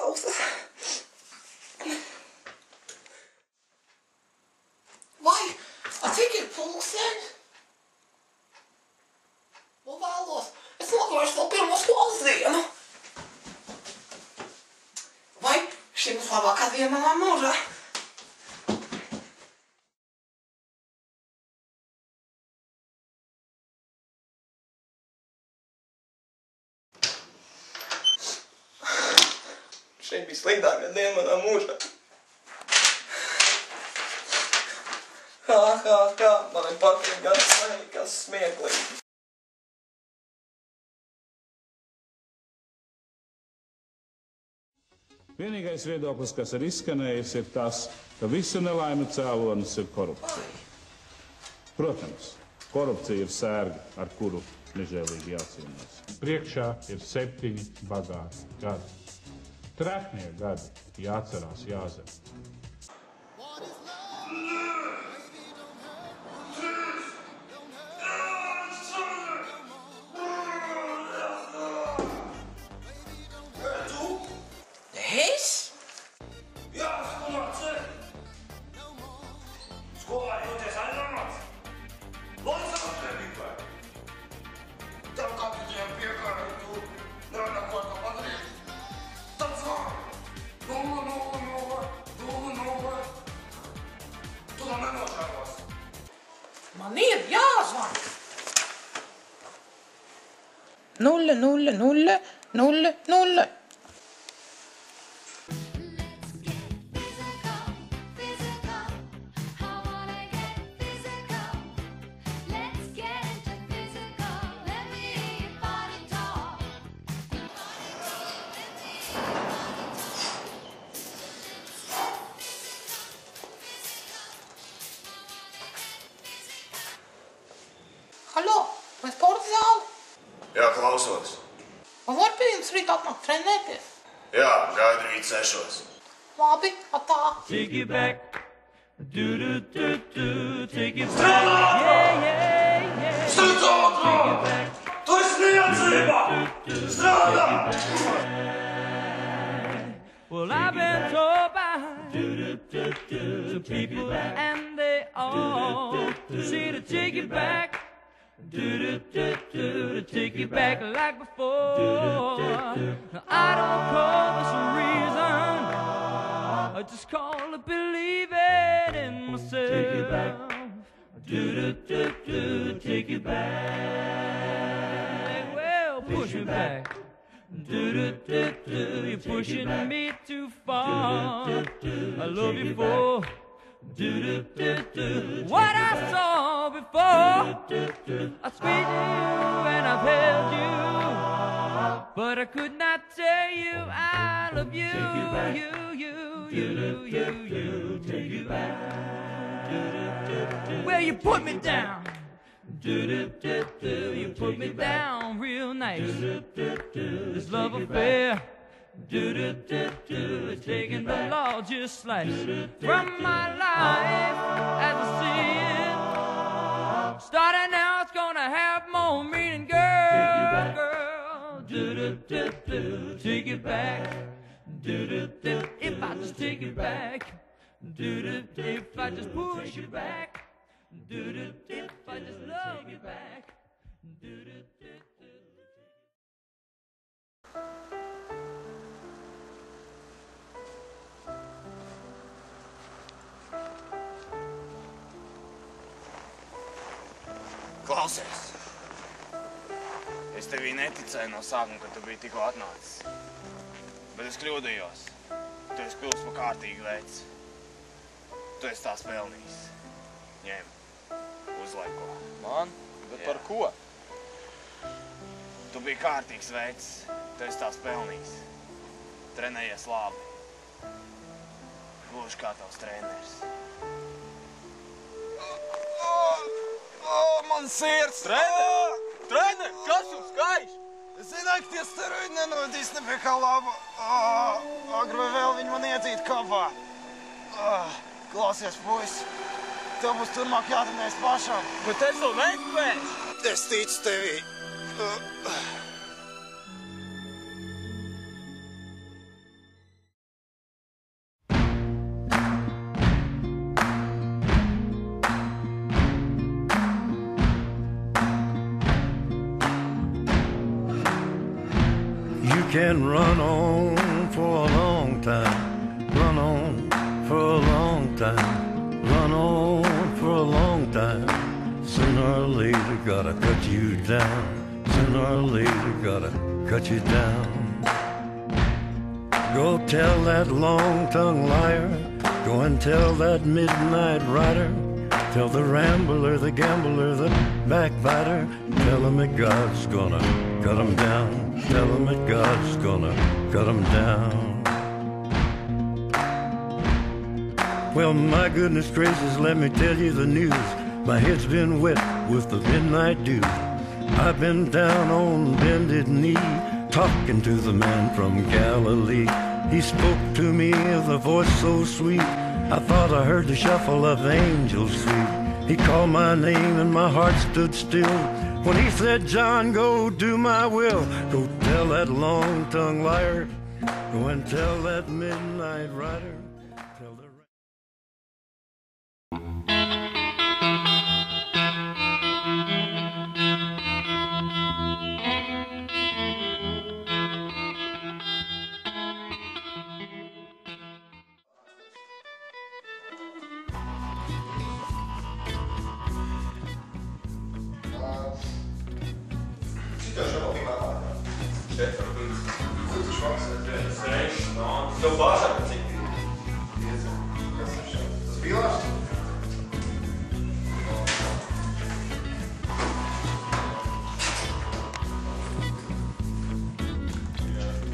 salsa. Vai, artikel produzieren. Wo vēlos? Es noglāšu vēl pirmos não? Vai šim a diena manā mūžā? Šī bija sliktākā diena manā mūžā. Ha, ha, ha, man ir patīk gan smaigi, gan smieklīgi. Vienīgais viedoklis, kas ir izskanējis, ir tas, ka visu nelaimi cēlonis ir korupcija. Protams, korupcija ir sērga, ar kuru nežēlīgi jācīnās. Priekšā ir septiņi bagāti gadi. Treknie gadi jāatcerās jāzem. ner Jasman! Null, null, null, null, null. Nulle. Halo, vai sporta zāle? Jā, klausos. Vai var pie jums rīt atnākt trenēties? Jā, gaidu rīt sešos. Labi, atā. Take it back. Do do do do. Take it back. Yeah, yeah, yeah. Strādā! Take it back. Tu esi neatcerībā! Strādā! Well, I've been told by the people, and Do do do do to take it back like before. I don't call this a reason. I just call it believing in myself. Take it back. Do do do do take it back. Well, push me back. Do do do do, you're pushing me too far. I love you for do do do do what I saw before. I to you and I've held you, but I could not tell you I love you. You you you you you take it back. Well, you put me down. Do do do do, you put me down real nice. This love affair. Do do do do, it's taking the largest slice from my life as I it. Starting now, it's gonna have more meaning, girl. Girl, do do do do, take it back. Do do do, if I just take it back. Do do do, if I just push you back. Do do do, if I just love you back. Do do. Klausies! Es tevī neticēju no sākuma, kad tu biji tikko atnācis. Bet es kļūdījos. Tu esi kļūst pa kārtīgi veids. Tu esi tās pelnījis. Ņem. Uzlaiko. Man? Bet Jā. par ko? Tu biji kārtīgs veids. Tu esi tās pelnījis. Trenējies labi. Gluži kā tavs treneris. O, man sirds! Trener! Trener! Kas jums kaiš? Zināju, ka tie steroidi nenodīs ne pie kā laba. Agri vai vēl viņi man iedzīt kapā. Ah, Klausies, puisi. Tev būs turmāk jātrenējas pašam. Bet es to nespēju! Es ticu tevī. Ah. Can run on for a long time, run on for a long time, run on for a long time. Sooner or later, gotta cut you down. Sooner or later, gotta cut you down. Go tell that long tongued liar. Go and tell that midnight rider. Tell the rambler, the gambler, the backbiter. Tell him that God's gonna cut him down. Tell him that God's gonna cut him down. Well, my goodness gracious, let me tell you the news. My head's been wet with the midnight dew. I've been down on bended knee, talking to the man from Galilee. He spoke to me with a voice so sweet. I thought I heard the shuffle of angels sweet. He called my name and my heart stood still. When he said, John, go do my will. Go tell that long-tongued liar. Go and tell that midnight rider. 4 рублей. Будешь вам Strange, но... До база потекли. Сбила?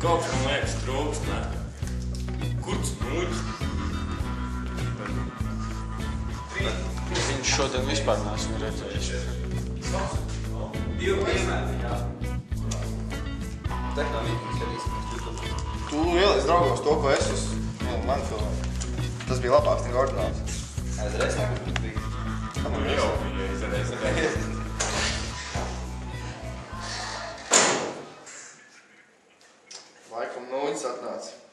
Kaut kam liekas trūks, ne? Kurts muļs? Viņš šodien vispār neesmu redzējis. Divi piemēri, jā. Tehnoloģija, skatīs. Tu ieliec draugos to, ko es uz nu, man filmēju. Tas bija labāks nekā ordināls. Es redzēju, ka bija. Kam man Jau bija izreiz. Laikam nūģis atnāca.